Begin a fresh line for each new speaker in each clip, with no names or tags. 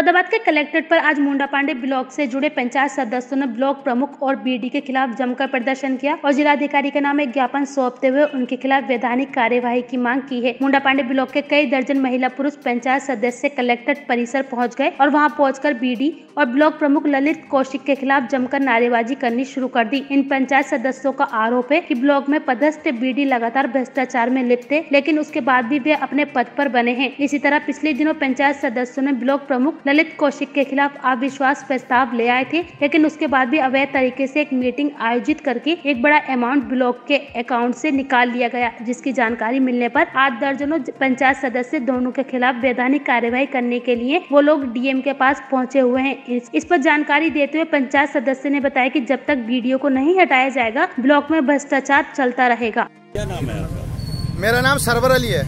मुरादाबाद के कलेक्ट्रेट पर आज मुंडा पांडे ब्लॉक से जुड़े पंचायत सदस्यों ने ब्लॉक प्रमुख और बीडी के खिलाफ जमकर प्रदर्शन किया और जिलाधिकारी के नाम एक ज्ञापन सौंपते हुए उनके खिलाफ वैधानिक कार्यवाही की मांग की है। मुंडा पांडे ब्लॉक के कई दर्जन महिला पुरुष पंचायत सदस्य कलेक्ट्रेट परिसर पहुँच गए और वहाँ पहुंचकर बीडी और ब्लॉक प्रमुख ललित कौशिक के खिलाफ जमकर नारेबाजी करनी शुरू कर दी। इन पंचायत सदस्यों का आरोप है की ब्लॉक में पदस्थ बीडी लगातार भ्रष्टाचार में लिप्त है, लेकिन उसके बाद भी वे अपने पद पर बने हैं। इसी तरह पिछले दिनों पंचायत सदस्यों ने ब्लॉक प्रमुख ललित कौशिक के खिलाफ अविश्वास प्रस्ताव ले आए थे लेकिन उसके बाद भी अवैध तरीके से एक मीटिंग आयोजित करके एक बड़ा अमाउंट ब्लॉक के अकाउंट से निकाल लिया गया जिसकी जानकारी मिलने पर आठ दर्जनों पंचायत सदस्य दोनों के खिलाफ वैधानिक कार्यवाही करने के लिए वो लोग डीएम के पास पहुँचे हुए हैं। इस, पर जानकारी देते हुए पंचायत सदस्य ने बताया कि जब तक वीडियो को नहीं हटाया जाएगा ब्लॉक में भ्रष्टाचार चलता रहेगा।
क्या नाम है आपका?
मेरा नाम सरवर अली है।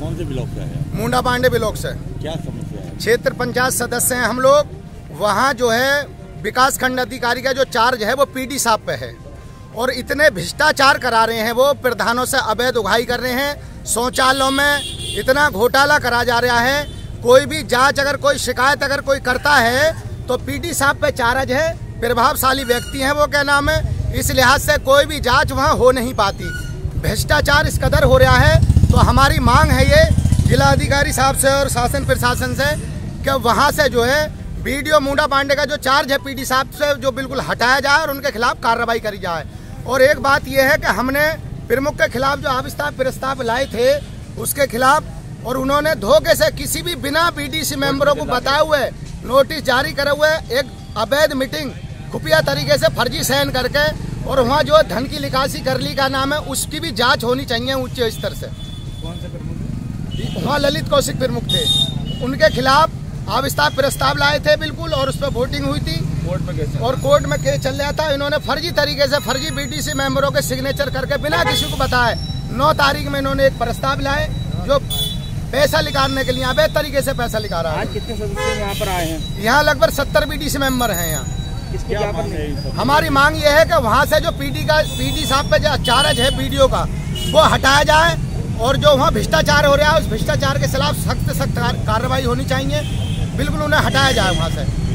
कौन से ब्लॉक का है?
मुंडा पांडे ब्लॉक से।
क्या समस्या है
क्षेत्र पंचायत सदस्य हैं हम लोग। वहाँ जो है, विकास खंड अधिकारी का जो चार्ज है, वो पीडी साहब पे है। और इतने भ्रष्टाचार करा रहे हैं वो, प्रधानों से अवैध उगाई कर रहे हैं, शौचालयों में इतना घोटाला करा जा रहा है। कोई भी जाँच अगर कोई शिकायत अगर कोई करता है तो पीडी साहब पे चार्ज है। प्रभावशाली व्यक्ति हैं वो, क्या नाम है? इस लिहाज से कोई भी जाँच वहाँ हो नहीं पाती। भ्रष्टाचार इस कदर हो रहा है तो हमारी मांग है ये जिला अधिकारी साहब से और शासन प्रशासन से कि वहाँ से जो है बीडीओ मुंडा पांडे का जो चार्ज है, पीडी साहब से जो बिल्कुल हटाया जाए और उनके खिलाफ कार्रवाई करी जाए। और एक बात यह है कि हमने प्रमुख के खिलाफ जो आविस्तार प्रस्ताव लाए थे, उसके खिलाफ और उन्होंने धोखे से किसी भी बिना बीडीसी मेंबरों को बताए हुए नोटिस जारी करे हुए एक अवैध मीटिंग खुफिया तरीके से फर्जी सहन करके और वहाँ जो धन की निकासी कर ली का नाम है, उसकी भी जाँच होनी चाहिए उच्च स्तर से। वहाँ ललित कौशिक प्रमुख थे। उनके खिलाफ आविस्तार प्रस्ताव लाए थे बिल्कुल और उस पर वोटिंग हुई थी।
कोर्ट में कैसे
और कोर्ट में केस चल रहा था। इन्होंने फर्जी तरीके से फर्जी बीटीसी मेंबरों के सिग्नेचर करके बिना किसी को बताए नौ तारीख में इन्होंने एक प्रस्ताव लाए जो पैसा निकालने के लिए अवैध तरीके से पैसा निकाल रहा है।
कितने सदस्य यहाँ पर आए हैं?
यहाँ लगभग सत्तर बीटीसी मेंबर हैं यहाँ।
किसको
क्या
ज्ञापन
मांग है सब?
हमारी मांग ये है कि वहाँ से जो पीडी का पीडी साहब पे जो चार्ज है वीडियो का वो हटाया जाए और जो वहाँ भ्रष्टाचार हो रहा है, उस भ्रष्टाचार के खिलाफ सख्त सख्त कार्रवाई होनी चाहिए। बिल्कुल उन्हें हटाया जाए वहाँ से।